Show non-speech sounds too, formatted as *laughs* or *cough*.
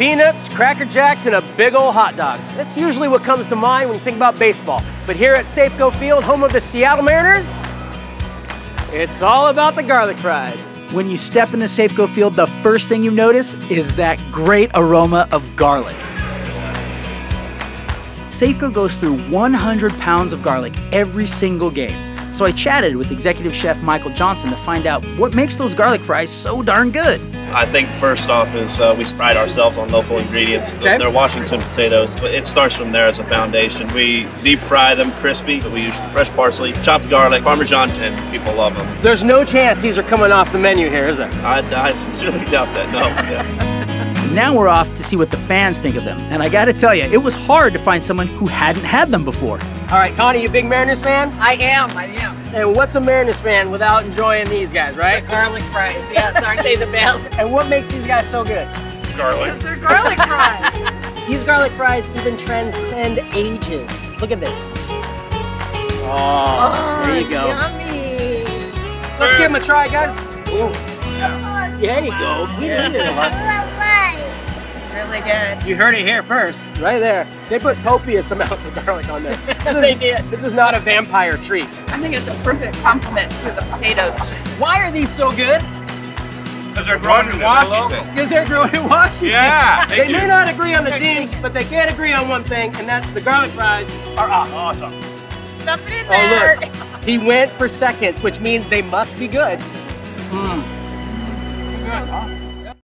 peanuts, Cracker Jacks, and a big old hot dog. That's usually what comes to mind when you think about baseball. But here at Safeco Field, home of the Seattle Mariners, it's all about the garlic fries. When you step into Safeco Field, the first thing you notice is that great aroma of garlic. Safeco goes through 100 pounds of garlic every single game. So I chatted with executive chef Michael Johnson to find out what makes those garlic fries so darn good. I think first off is uh, we pride ourselves on local ingredients. Okay. They're Washington potatoes, but it starts from there as a foundation. We deep fry them crispy. We use fresh parsley, chopped garlic, parmesan, and people love them. There's no chance these are coming off the menu here, is there? I, I sincerely doubt that. No. *laughs* Yeah. Now we're off to see what the fans think of them. And I gotta tell you, it was hard to find someone who hadn't had them before. All right, Connie, you a big Mariners fan? I am, I am. And what's a Mariners fan without enjoying these guys, right? Garlic fries, yes, aren't they the best? *laughs* And what makes these guys so good? Garlic. Because they're garlic *laughs* fries. These garlic fries even transcend ages. Look at this. Oh, oh there you go. Yummy. Let's give them a try, guys. Ooh. There you go. Get into it. Really good. You heard it here first, right there. They put copious amounts of garlic on there. *laughs* This is, They did. This is not a vampire treat. I think it's a perfect complement to the potatoes. Why are these so good? Because they're grown in Washington. Because they're grown in Washington. Yeah, *laughs* They thank may not agree on the teams, but they can't agree on one thing, and that's the garlic fries are awesome. Awesome. Stuff it in there. Oh look, he went for seconds, which means they must be good. Mmm.